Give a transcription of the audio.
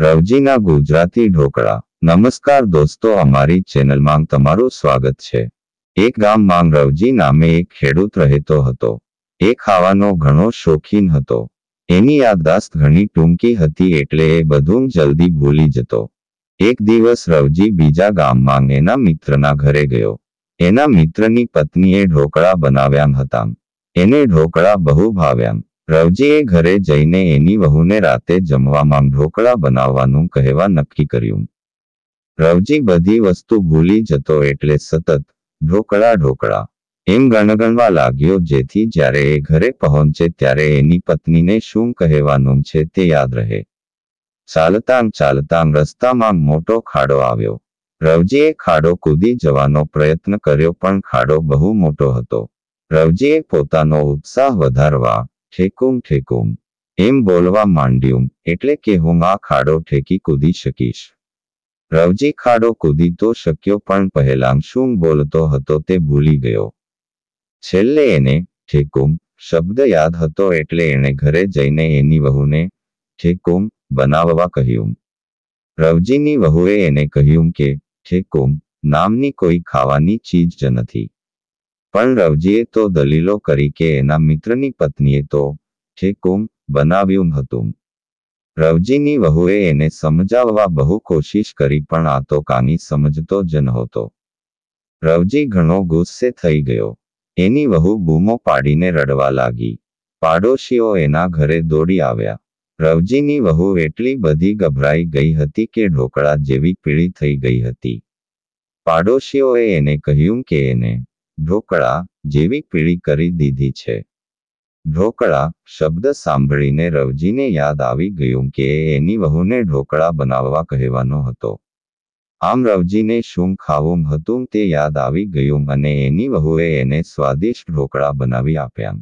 રવજીના ગુજરાતી ઢોકળા. નમસ્કાર દોસ્તો, અમારી ચેનલમાં તમારું સ્વાગત છે. એક ગામમાં રવજી નામે એક ખેડૂત રહેતો હતો. એ ખાવાનો ઘણો શોખીન હતો. એની યાદદાસ્ત ઘણી ટૂંકી હતી એટલે એ બધું જલ્દી ભૂલી જતો. એક દિવસ રવજી બીજા ગામમાં એના મિત્રના ઘરે ગયો. એના મિત્રની પત્નીએ ઢોકળા બનાવ્યા હતા. એને ઢોકળા બહુ ભાવ્યા. રવજીએ ઘરે જઈને એની વહુને રાતે જમવામાં ઢોકળા બનાવવાનું કહેવા નક્કી કર્યું. રવજી બધી વસ્તુ ભૂલી જતો એટલે સતત ઢોકળા ઢોકળા એમ ગણગણવા લાગ્યો, જેથી જ્યારે એ ઘરે પહોંચે ત્યારે એની પત્નીને શું કહેવાનું છે તે યાદ રહે. ચાલતાંગ ચાલતાંગ રસ્તામાં મોટો ખાડો આવ્યો. રવજીએ ખાડો કૂદી જવાનો પ્રયત્ન કર્યો પણ ખાડો બહુ મોટો હતો. રવજીએ પોતાનો ઉત્સાહ વધારવા ઠેકુમ ઠેકુમ એમ બોલવા માંડ્યું, એટલે કે હું આ ખાડો ઠેકી કૂદી શકીશ. રવજી ખાડો કૂદી તો શક્યો, પણ પહેલાં શું બોલતો હતો તે ભૂલી ગયો. છેલ્લે એને ઠેકુમ શબ્દ યાદ હતો એટલે એણે ઘરે જઈને એની વહુને ઠેકુમ બનાવવા કહ્યું. રવજીની વહુએ એને કહ્યું કે ઠેકુમ નામની કોઈ ખાવાની ચીજ જ નથી. પણ રવજીએ તો દલીલો કરી કે એના મિત્રની પત્નીએ તો ઠેકુમ બનાવ્યું હતું રવજીની વહુએ એને સમજાવવા બહુ કોશિશ કરી પણ આ તો કાની સમજતો જ નહોતો. રવજી ઘણો ગુસ્સે થઈ ગયો. એની વહુ બૂમો પાડીને રડવા લાગી. પાડોશીઓ એના ઘરે દોડી આવ્યા. રવજીની વહુ એટલી બધી ગભરાઈ ગઈ હતી કે ઢોકળા જેવી પીળી થઈ ગઈ હતી. પાડોશીઓએ એને કહ્યું કે એને ઢોકળા જેવી પીળી કરી દીધી છે. ઢોકળા શબ્દ સાંભળીને રવજીને યાદ આવી ગયું કે એની વહુને ઢોકળા બનાવવા કહેવાનો હતો. આમ રવજીને શું ખાવું હતું તે યાદ આવી ગયું અને એની વહુએ એને સ્વાદિષ્ટ ઢોકળા બનાવી આપ્યા.